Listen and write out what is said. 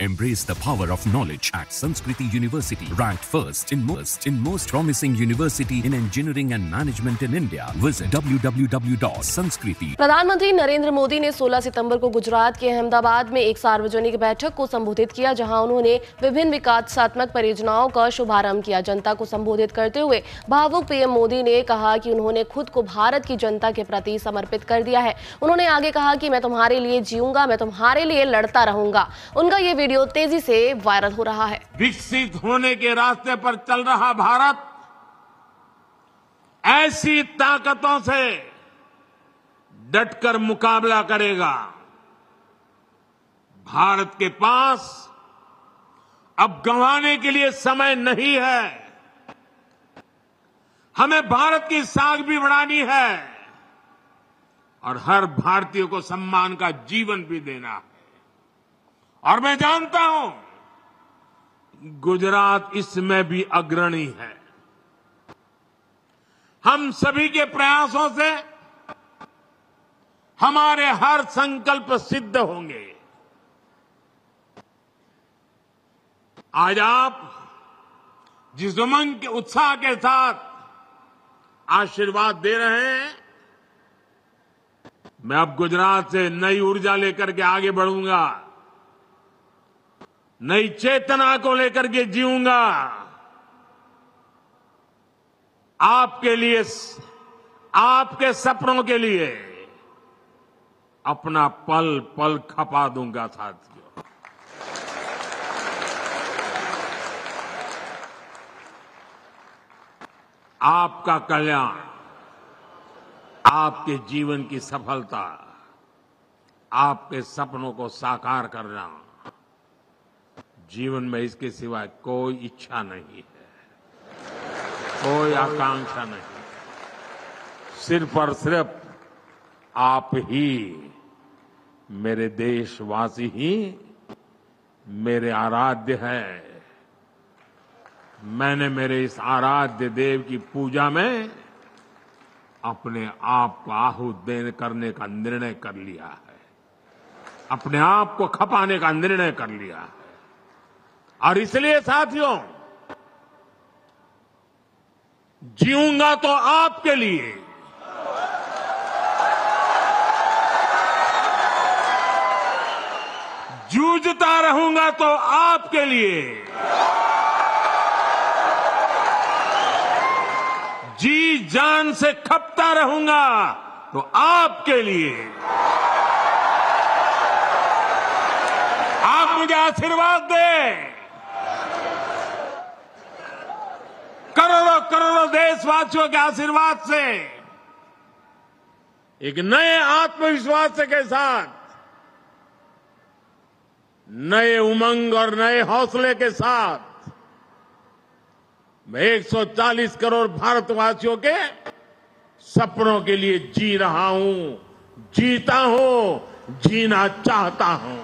Embrace the power of knowledge at Sanskriti University, ranked first in most in most promising university in engineering and management in India. Visit www.sanskriti. प्रधानमंत्री नरेंद्र मोदी ने 16 सितंबर को गुजरात के अहमदाबाद में एक सार्वजनिक बैठक को संबोधित किया जहाँ उन्होंने विभिन्न विकासात्मक परियोजनाओं का शुभारंभ किया जनता को संबोधित करते हुए भावुक पीएम मोदी ने कहा कि उन्होंने खुद को भारत की जनता के प्रति समर्पित कर दिया है उन्होंने आगे कहा कि मैं तुम्हारे लिए जीऊँगा मैं तुम्हारे लिए लड़ता रहूँगा उनका ये वीडियो तेज़ी से वायरल हो रहा है। विकसित होने के रास्ते पर चल रहा भारत ऐसी ताकतों से डटकर मुकाबला करेगा। भारत के पास अब गंवाने के लिए समय नहीं है। हमें भारत की साख भी बढ़ानी है और हर भारतीय को सम्मान का जीवन भी देना है। और मैं जानता हूँ, गुजरात इसमें भी अग्रणी है। हम सभी के प्रयासों से हमारे हर संकल्प सिद्ध होंगे। आज आप जिस उमंग के उत्साह के साथ आशीर्वाद दे रहे हैं, मैं अब गुजरात से नई ऊर्जा लेकर के आगे बढ़ूँगा। नई चेतना को लेकर के जीऊँगा। आपके लिए, आपके सपनों के लिए अपना पल पल खपा दूँगा, साथियों। आपका कल्याण, आपके जीवन की सफलता, आपके सपनों को साकार करना। जीवन में इसके सिवाय कोई इच्छा नहीं है। कोई आकांक्षा नहीं। सिर्फ़ और सिर्फ़ आप ही, मेरे देशवासी ही, मेरे आराध्य हैं। मैंने मेरे इस आराध्य देव की पूजा में अपने आप को आहूत देने, करने का निर्णय कर लिया है। अपने आप को खपाने का निर्णय कर लिया है। और इसलिए साथियों, जीऊँगा तो आपके लिए। जूझता रहूँगा तो आपके लिए। जी जान से खपता रहूँगा तो आपके लिए। आप मुझे आशीर्वाद दें। करोड़ों करोड़ों देशवासियों के आशीर्वाद से, एक नए आत्मविश्वास के साथ, नए उमंग और नए हौसले के साथ, मैं 140 करोड़ भारतवासियों के सपनों के लिए जी रहा हूँ, जीता हूँ, जीना चाहता हूँ।